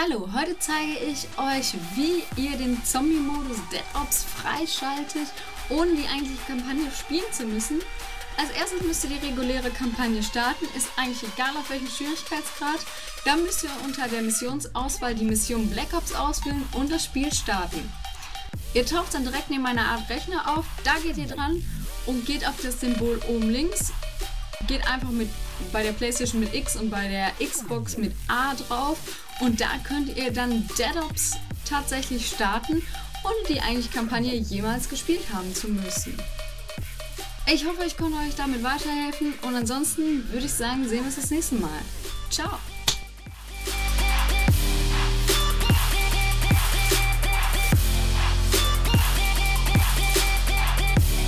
Hallo, heute zeige ich euch, wie ihr den Zombie-Modus Dead Ops freischaltet, ohne die eigentliche Kampagne spielen zu müssen. Als erstes müsst ihr die reguläre Kampagne starten, ist eigentlich egal auf welchem Schwierigkeitsgrad. Dann müsst ihr unter der Missionsauswahl die Mission Black Ops auswählen und das Spiel starten. Ihr taucht dann direkt neben einer Art Rechner auf, da geht ihr dran und geht auf das Symbol oben links geht einfach mit bei der PlayStation mit X und bei der Xbox mit A drauf und da könnt ihr dann Dead Ops tatsächlich starten, ohne die eigentliche Kampagne jemals gespielt haben zu müssen. Ich hoffe, ich konnte euch damit weiterhelfen und ansonsten würde ich sagen, sehen wir uns das nächste Mal. Ciao!